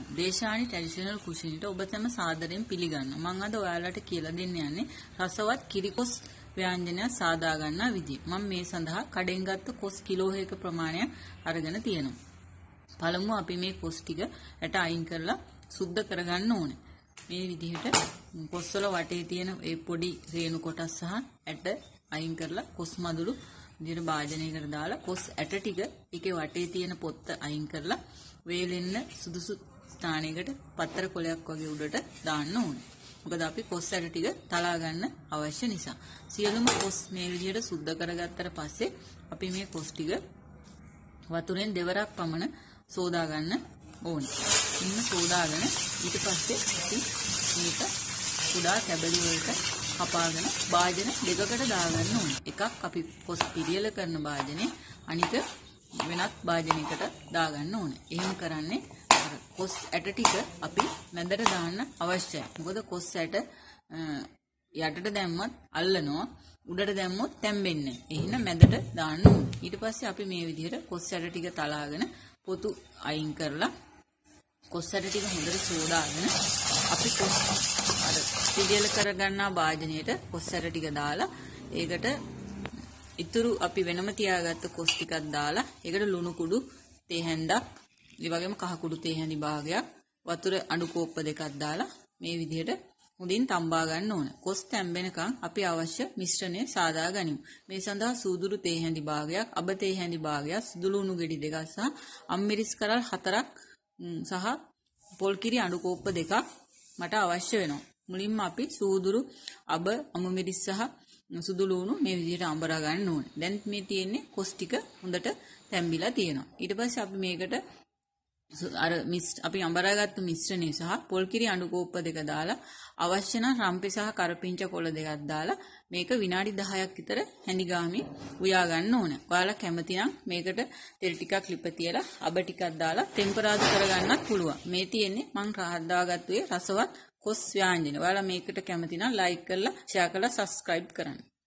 1 දේශානි traditional කුෂින්ට ඔබ තම සාදරයෙන් පිළිගන්න. මම අද ඔයාලට කියලා දෙන්න යන්නේ රසවත් කිරිකොස් ව්‍යංජනයක් සාදා ගන්නා විදිය. මම මේ සඳහා කඩෙන් ගත්ත කොස් කිලෝයක ප්‍රමාණයක් අරගෙන තියෙනවා. පළමුව අපි මේ කොස් ටික ඇට අයින් කරලා සුද්ධ කරගන්න ඕනේ. මේ විදිහට කොස්වල වටේ තියෙන ඒ පොඩි රේණු කොටස් සහ ඇට අයින් කරලා කොස් මදුළු විදිහට භාජනයකට දාලා කොස් ඇට ටික ඒකේ වටේ තියෙන පොත්ත අයින් කරලා වේලෙන්න සුදුසු ස්ථානයකට පත්තර කොලයක් වගේ උඩට දාන්න ඕනේ. මොකද අපි කොස් ඇට ටික තලා ගන්න අවශ්‍ය නිසා. සියලුම කොස් මේ විදිහට සුද්ධ කරගත්තට පස්සේ අපි මේ කොස් ටික වතුරෙන් දෙවරක් පමණ සෝදා ගන්න ඕනේ. ඉන්න සෝදාගෙන ඊට පස්සේ අපි මේක කුඩා කැබලි වලට කපාගෙන භාජන දෙකකට දාගන්න ඕනේ. එකක් අපි කොස් පිළියෙල කරන භාජනේ අනික වෙනත් භාජනයකට දාගන්න ඕනේ. එහෙම කරන්නේ අර කොස් ඇට ටික අපි මැදට දාන්න අවශ්‍යයි. මොකද කොස් ඇට යටට දැම්මත් අල්ලනවා උඩට දැම්මොත් තැම්බෙන්නේ. එහෙනම් මැදට දාන්න ඕනේ. ඊට පස්සේ අපි මේ විදිහට කොස් ඇට ටික තලාගෙන පොතු අයින් කරලා කොස් ඇට ටික හොඳට සෝදාගෙන අපි කොස් අර පිළියෙල කරගන්නා භාජනයට කොස් ඇට ටික දාලා ඒකට ඉතුරු අපි වෙනම තියාගත්ත කොස් ටිකක් දාලා ඒකට ලුණු කුඩු තේ හැන්දක් ඒ වගේම කහ කුඩු තේ හැඳි භාගයක් වතුර අඩු කෝප්ප දෙකක් දාලා මේ විදිහට හොඳින් තම්බා ගන්න ඕන. කොස් තැම්බෙනකන් අපි අවශ්‍ය මිශ්‍රණය සාදා ගනිමු. මේ සඳහා සූදුරු තේ හැඳි භාගයක්, අබ තේ හැඳි භාගයක්, සුදු ලුණු ගෙඩි දෙකක් සහ අම්මිරිස් කරල් හතරක් සහ පොල් කිරි අඩු කෝප්ප දෙකක් මට අවශ්‍ය වෙනවා. මුලින්ම අපි සූදුරු අබ අමුමිරිස් සහ සුදු ලුණු මේ විදිහට අඹරා ගන්න ඕනේ. දැන් මේ තියෙන්නේ කොස් ටික හොඳට තැම්බිලා තියෙනවා. ඊට පස්සේ අපි මේකට අර මිස් අපි අඹරාගත්තු මිශ්‍රණය සහ පොල් කිරි අඬු කෝප්ප දෙක දාලා අවශ්‍ය නම් රම්පෙ සහ කරපිංච කොළ දෙකක් දාලා මේක විනාඩි 10ක් විතර හැඳි ගාමින් උයා ගන්න ඕන. ඔයාලා කැමති නම් මේකට තෙල් ටිකක් ලිප තියලා අබ ටිකක් දාලා ටෙම්පරාදු කරගන්නත් පුළුවන්. මේ තියෙන්නේ මං හදාගත්තුවේ රසවත් කොස් ව්‍යාංජන. ඔයාලා මේකට කැමති නම් ලයික් කරලා ෂෙයා කරලා සබස්ක්‍රයිබ් කරන්න.